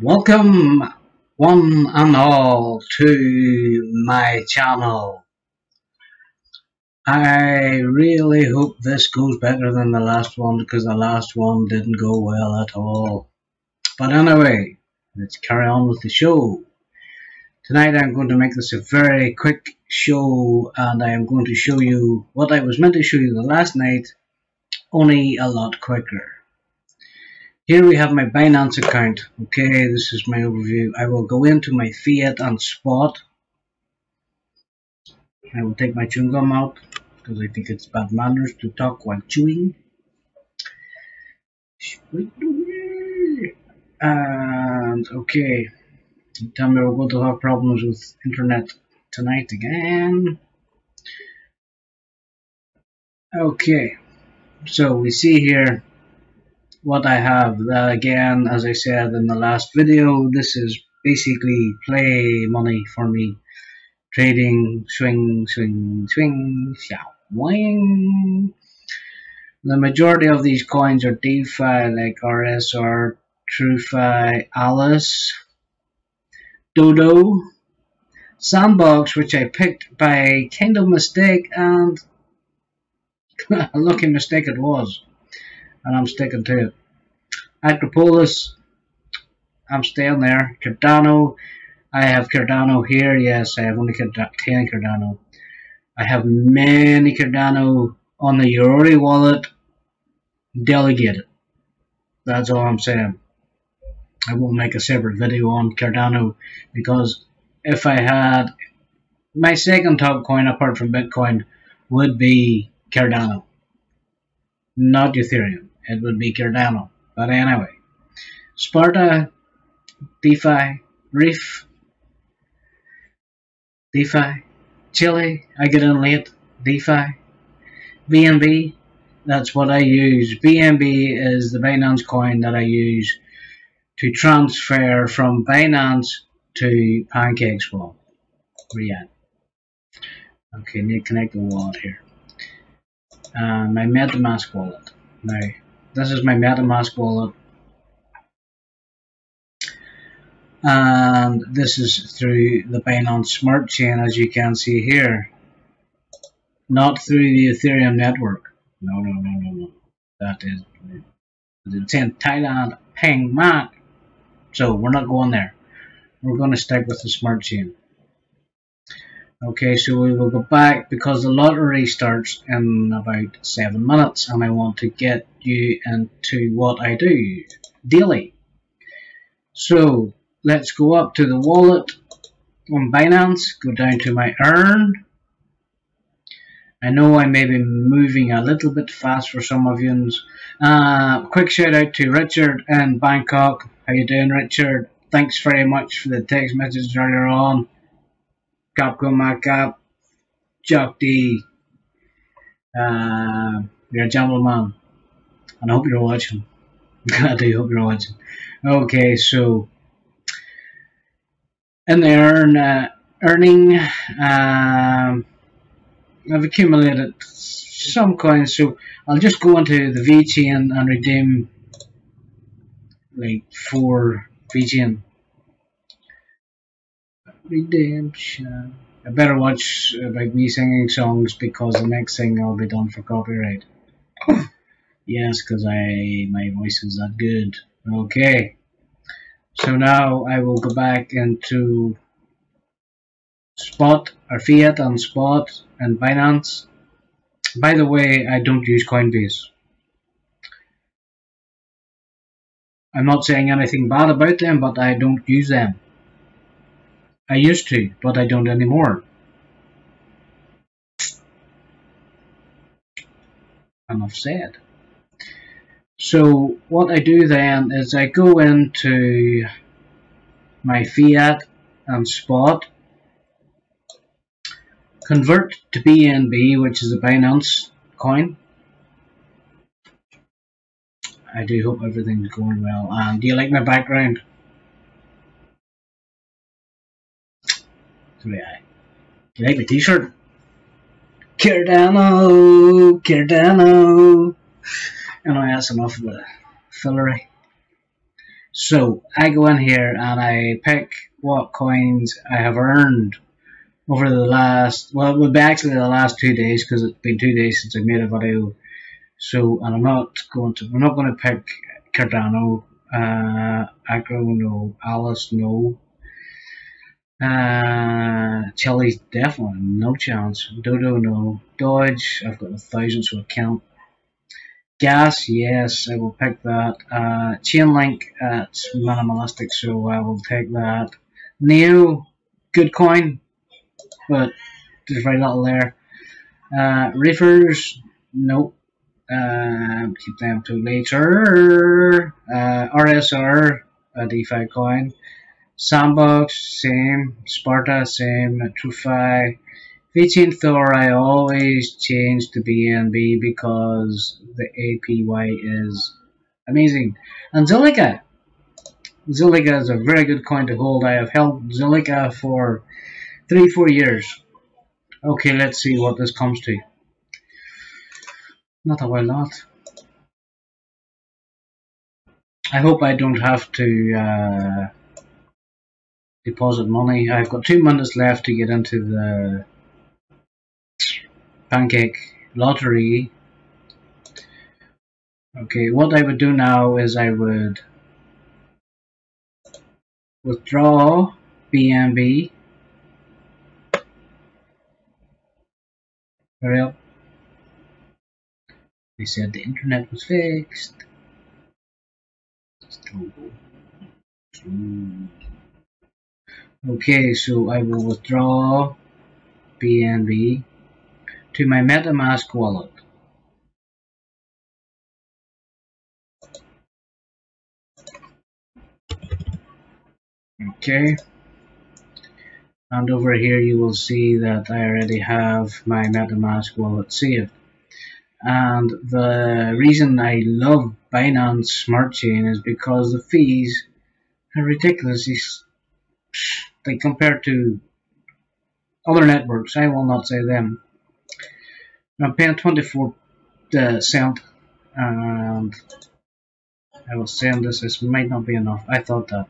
Welcome one and all to my channel. I really hope this goes better than the last one because the last one didn't go well at all. But anyway, let's carry on with the show. Tonight I'm going to make this a very quick show and I am going to show you what I was meant to show you the last night, only a lot quicker. Here we have my Binance account. Okay, this is my overview. I will go into my fiat and spot. I will take my chewing gum out because I think it's bad manners to talk while chewing. And okay, tell me we're going to have problems with internet tonight again. Okay, so we see here what I have. That again, as I said in the last video, this is basically play money for me. Trading, swing, swing, swing, xiao, wing. The majority of these coins are DeFi like RSR, TrueFi, Alice, Dodo, Sandbox, which I picked by kind of mistake and a lucky mistake it was and I'm sticking to it. Akropolis, I'm staying there. Cardano, I have Cardano here. Yes, I have only 10 Cardano. I have many Cardano on the Yoroi wallet delegated. That's all I'm saying. I won't make a separate video on Cardano because if I had my second top coin apart from Bitcoin would be Cardano, not Ethereum it would be Cardano. But anyway, Sparta, DeFi, Reef, DeFi, Chile, I get in late, DeFi, BNB, that's what I use. BNB is the Binance coin that I use to transfer from Binance to PancakeSwap. Riyadh. Okay, need to connect the wallet here. Uh, my MetaMask wallet. Now, this is my MetaMask wallet. And this is through the Binance Smart Chain as you can see here. Not through the Ethereum network. No, no, no, no, no. That is it's in Thailand, Peng Mat. So we're not going there. We're going to stick with the Smart Chain. Okay, so we will go back because the lottery starts in about seven minutes and I want to get you into what I do daily. So let's go up to the wallet on Binance, go down to my earn. I know I may be moving a little bit fast for some of you. Uh, quick shout out to Richard in Bangkok. How you doing Richard? Thanks very much for the text message earlier on. Capcom Macap, Jock D. Uh, you're a gentleman. And I hope you're watching. God I hope you're watching. Okay, so in the earn uh, earning, um, I've accumulated some coins, so I'll just go into the VeChain and redeem like four VeChain Redemption. I better watch uh, about me singing songs because the next thing I'll be done for copyright. yes, because I my voice is that good. Okay. So now I will go back into Spot or Fiat on Spot and Binance. By the way, I don't use Coinbase. I'm not saying anything bad about them, but I don't use them. I used to, but I don't anymore. Enough said. So what I do then is I go into my fiat and spot, convert to BNB, which is a Binance coin. I do hope everything's going well. And do you like my background? Do you like my t-shirt? Cardano, Cardano. And I that's enough of the fillery. So I go in here and I pick what coins I have earned over the last, well it would be actually the last two days because it's been two days since I made a video. So, and I'm not going to, I'm not going to pick Cardano, uh, Akro, no, Alice, no. Uh, Chiliz definitely no chance. Dodo, no. Doge, I've got a thousand, so I count. Gas, yes, I will pick that. Uh, Chainlink, uh, it's minimalistic, so I will take that. Neo, good coin, but there's very little there. Uh, Reefers, nope. Uh, keep them to later. Uh, RSR, a DeFi coin. Sandbox, same. Sparta, same. TrueFi. VeChain Thor, I always change to BNB because the APY is amazing. And Zilliqa. Zilliqa is a very good coin to hold. I have held Zilliqa for three, four years. Okay, let's see what this comes to. Not a why not. I hope I don't have to uh, deposit money. I've got two minutes left to get into the pancake lottery. Okay, what I would do now is I would withdraw BNB. Hurry up. They said the internet was fixed. Okay, so I will withdraw BNB to my MetaMask wallet. Okay. And over here you will see that I already have my MetaMask wallet saved. And the reason I love Binance Smart Chain is because the fees are ridiculous. They compare to other networks. I will not say them. I'm paying 24 uh, cent and I was saying this, this might not be enough. I thought that.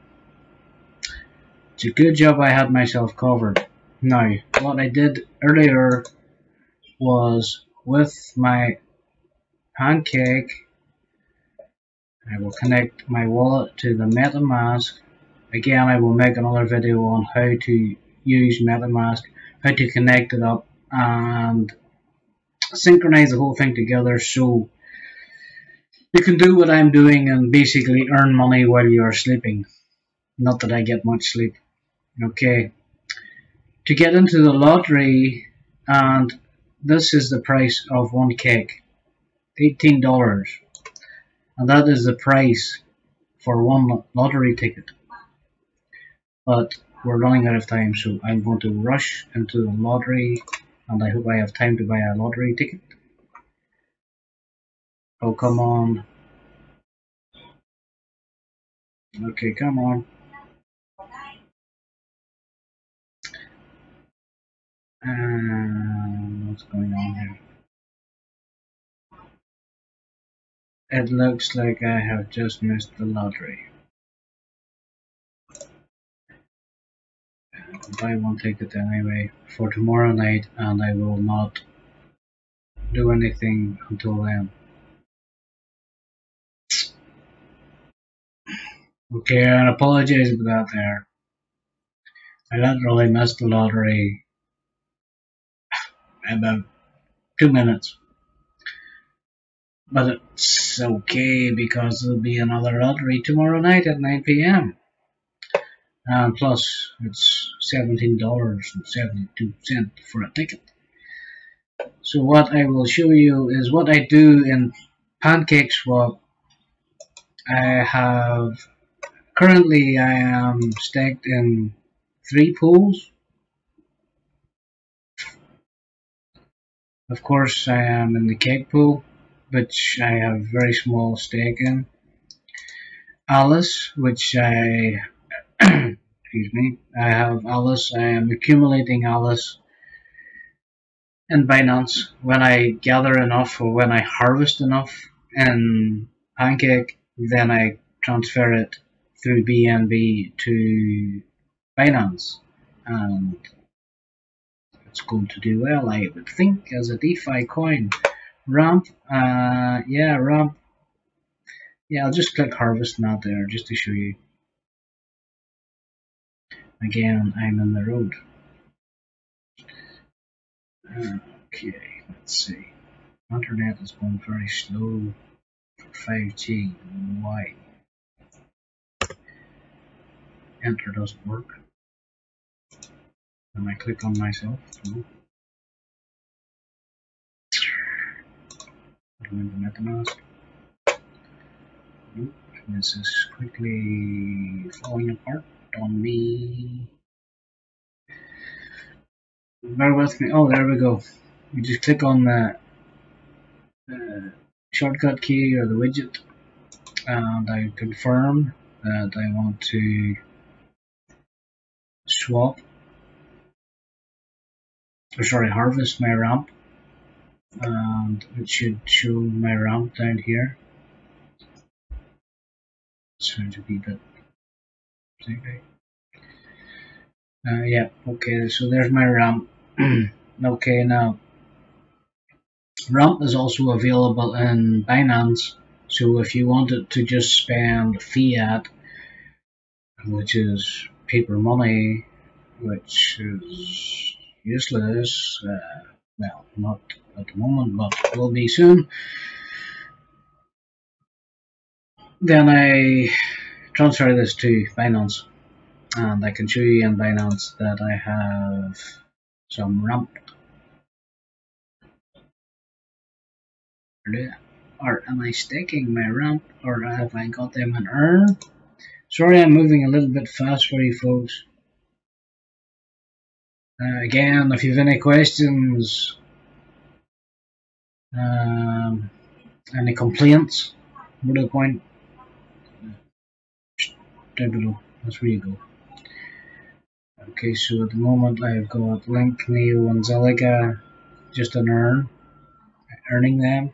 It's a good job I had myself covered. Now, what I did earlier was with my pancake, I will connect my wallet to the MetaMask. Again, I will make another video on how to use MetaMask, how to connect it up and synchronize the whole thing together so you can do what I'm doing and basically earn money while you're sleeping. Not that I get much sleep. Okay. To get into the lottery, and this is the price of one cake. $18. And that is the price for one lottery ticket. But we're running out of time, so I'm going to rush into the lottery and I hope I have time to buy a lottery ticket. Oh, come on. Okay, come on. What's going on here? It looks like I have just missed the lottery. Buy one ticket anyway for tomorrow night and I will not do anything until then. Okay, I apologize about that there. I literally missed the lottery about two minutes. But it's okay because there'll be another lottery tomorrow night at 9 p.m. And plus, it's $17.72 for a ticket. So what I will show you is what I do in PancakeSwap. I have currently I am staked in three pools. Of course I am in the cake pool which I have very small stake in. Alice which I excuse me, I have Alice, I am accumulating Alice in Binance. When I gather enough or when I harvest enough in Pancake, then I transfer it through BNB to Binance, and it's going to do well, I would think, as a DeFi coin. Ramp, uh, yeah, ramp. Yeah, I'll just click harvest now there just to show you. Again, I'm in the road. Okay, let's see. Internet is going very slow for 5G. Why? Enter doesn't work. And I click on myself. No. Go into MetaMask. Nope. This is quickly falling apart on me. With me. Oh, there we go. You just click on the uh, shortcut key or the widget and I confirm that I want to swap or sorry harvest my ramp and it should show my ramp down here sounds a wee bit uh, yeah okay so there's my ramp okay now ramp is also available in Binance so if you wanted to just spend fiat which is paper money which is useless uh, well not at the moment but will be soon then I transfer this to Binance and I can show you in Binance that I have some ramp. Or am I staking my ramp or have I got them in earn? Sorry I'm moving a little bit fast for you folks. Uh, again if you have any questions um, any complaints what the point below that's where you go. Okay so at the moment I've got Link, Neo and Zilliqa just an earn earning them.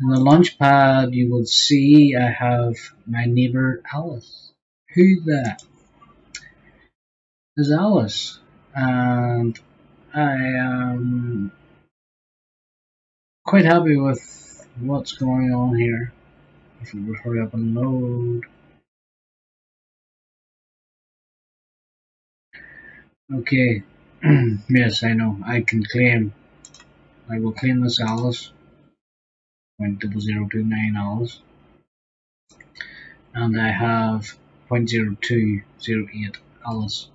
In the launchpad you will see I have my neighbor Alice. Who that? Is Alice and I am quite happy with what's going on here. If we hurry up and load. Okay, yes, I know. I can claim. I will claim this Alice. Point double zero two nine Alice. And I have point zero two zero eight Alice.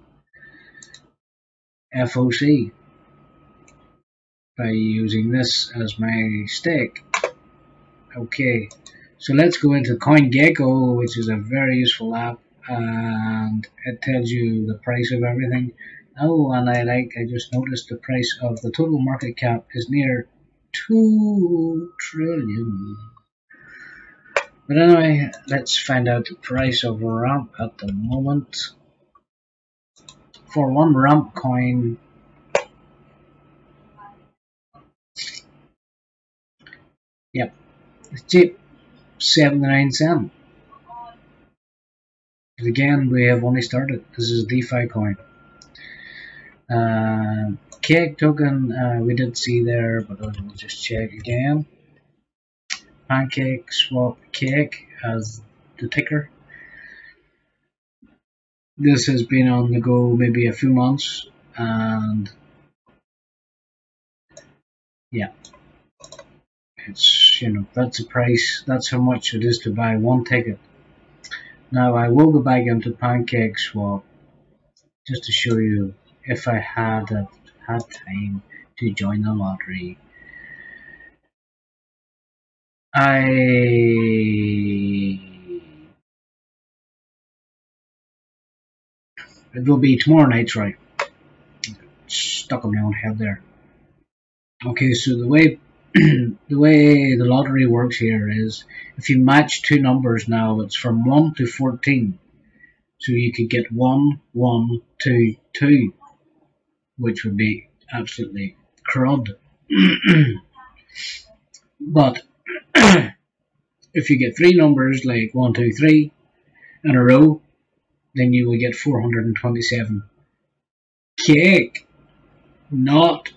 FOC by using this as my stake. Okay, so let's go into CoinGecko, which is a very useful app, and it tells you the price of everything. Oh, and I like, I just noticed the price of the total market cap is near 2 trillion. But anyway, let's find out the price of ramp at the moment. For one ramp coin, Yep, it's cheap, 79 cent. But again, we have only started. This is DeFi coin. Uh, cake token uh, we did see there, but we'll just check again. Pancake swap cake as the ticker. This has been on the go maybe a few months, and yeah, it's you know that's the price that's how much it is to buy one ticket now I will go back into pancake swap just to show you if I had had time to join the lottery. I it will be tomorrow night right stuck on my own head there. Okay so the way the way the lottery works here is if you match two numbers now, it's from 1 to 14. So you could get 1, 1, 2, 2, which would be absolutely crud. but if you get three numbers like 1, 2, 3 in a row, then you will get 427 cake, not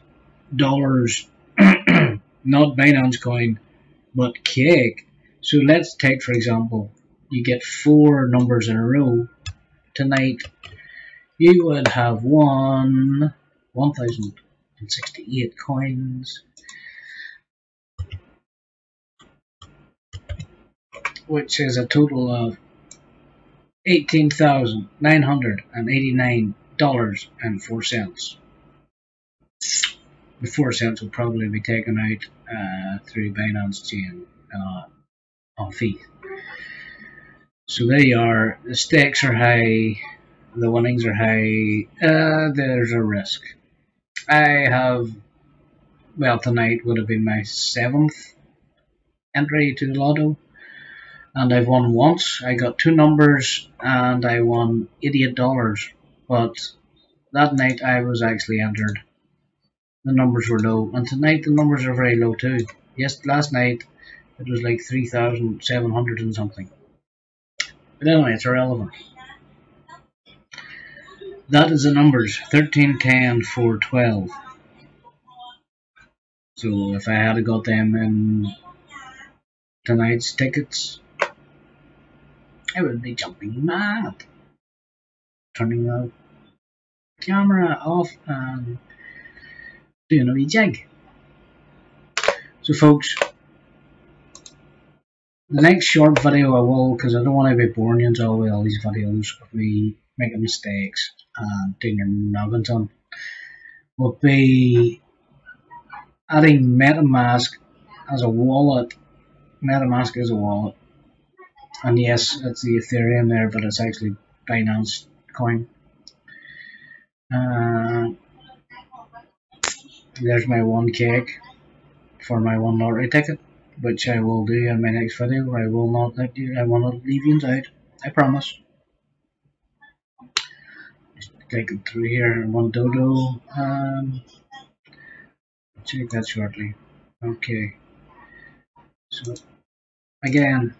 dollars, not Binance coin, but cake. So let's take, for example, you get four numbers in a row tonight. You would have one, 1,068 coins. Which is a total of $18,989 and four cents. The four cents will probably be taken out uh, through Binance Chain uh, on fee. So there you are. The stakes are high, the winnings are high. Uh, there's a risk. I have, well, tonight would have been my seventh entry to the lotto, and I've won once. I got two numbers, and I won $88 but that night I was actually entered. The numbers were low, and tonight the numbers are very low too. Yes, last night it was like 3,700 and something. But anyway, it's irrelevant. That is the numbers 13, 10, 4, 12. So if I had got them in tonight's tickets, I would be jumping mad turning the camera off and doing a wee jig. So folks, the next short video I will, because I don't want to be boring you all all these videos of me making mistakes and doing your nuggets on, will be adding MetaMask as a wallet. MetaMask is a wallet. And yes, it's the Ethereum there, but it's actually Binance coin. Uh, there's my one cake for my one lottery ticket, which I will do in my next video. I will not let you, I will not leave you out. I promise. Just clicking through here, one dodo. Um, check that shortly. Okay. So, again,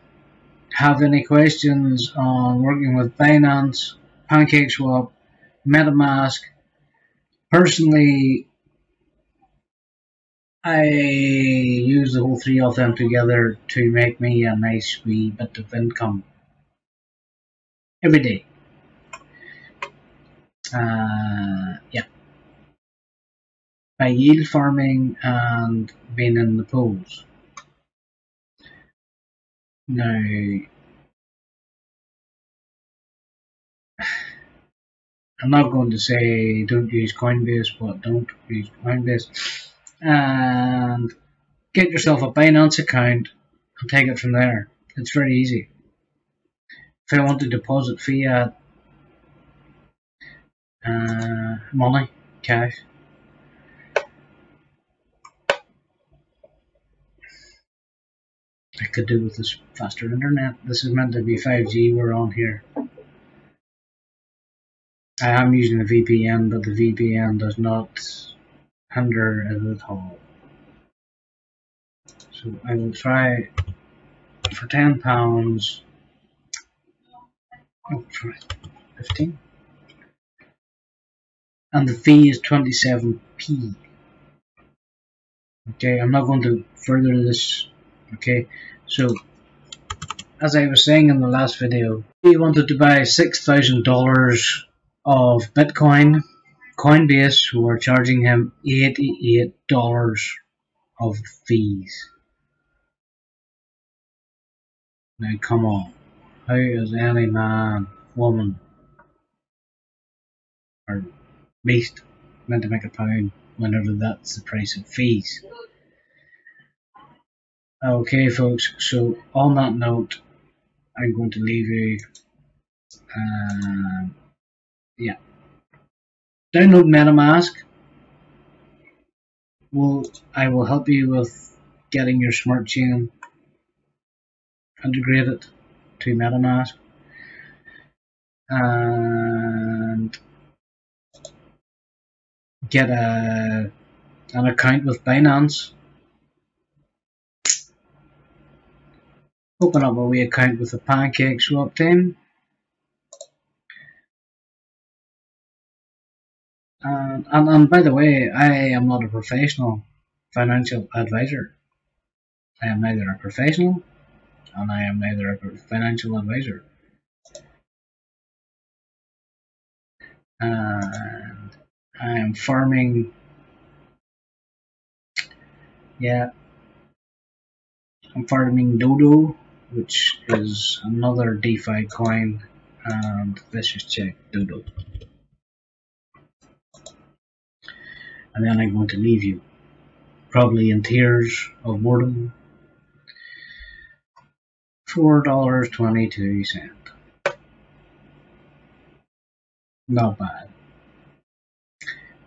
have any questions on working with Binance? PancakeSwap, MetaMask. Personally, I use the whole three of them together to make me a nice wee bit of income every day. Uh, yeah. By yield farming and being in the pools. Now, I'm not going to say don't use Coinbase, but don't use Coinbase. And get yourself a Binance account and take it from there. It's very easy. If I want to deposit fiat uh, money, cash, I could do with this faster internet. This is meant to be 5G we're on here. I am using a VPN, but the VPN does not hinder it at all. So I will try for ten pounds. Oh, try fifteen, and the fee is twenty-seven p. Okay, I'm not going to further this. Okay, so as I was saying in the last video, he wanted to buy six thousand dollars of Bitcoin, Coinbase were charging him $88 of fees. Now come on, how is any man, woman, or beast meant to make a pound whenever that's the price of fees? Okay folks, so on that note, I'm going to leave you uh, yeah. Download MetaMask. Will I will help you with getting your smart chain integrated to MetaMask. And get a an account with Binance. Open up a wee account with the PancakeSwap team And, and, and by the way, I am not a professional financial advisor. I am neither a professional and I am neither a financial advisor. And I am farming. Yeah, I'm farming Dodo, which is another DeFi coin. And let's just check Dodo. And then I'm going to leave you, probably in tears of boredom four dollars twenty two cent. Not bad.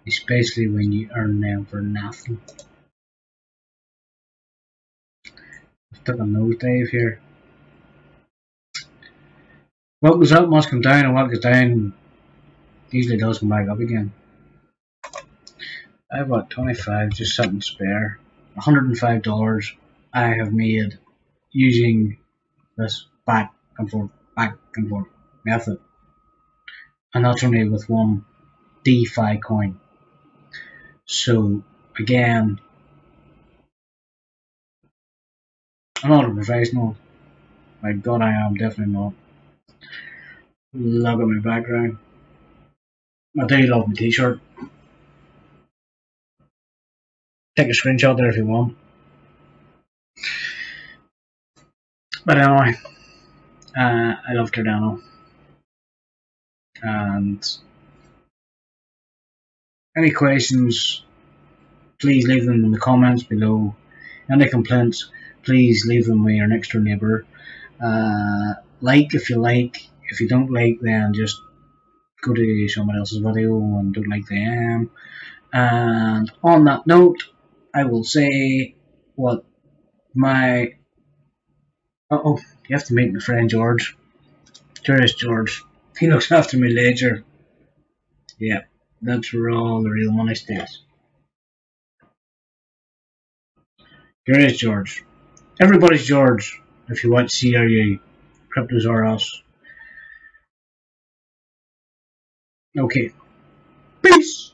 Especially when you earn them for nothing. Took a nosedive here. What goes up must come down, and what goes down usually does come back up again. I've got 25, just something spare. $105 I have made using this back and forth, back and forth method. And that's only with one DeFi coin. So again, I'm not a professional. My god I am definitely not. Look at my background. I do love my t-shirt. Take a screenshot there if you want. But anyway, uh, I love Cardano. And any questions, please leave them in the comments below. Any complaints, please leave them with your next door neighbour. Uh, like if you like. If you don't like, then just go to someone else's video and don't like them. And on that note, I will say what my uh oh, you have to meet my friend George. Tourist George. He looks after me ledger. Yeah, that's where all the real money stays. Curious George. Everybody's George if you watch CRU. Cryptos are us. Okay. Peace!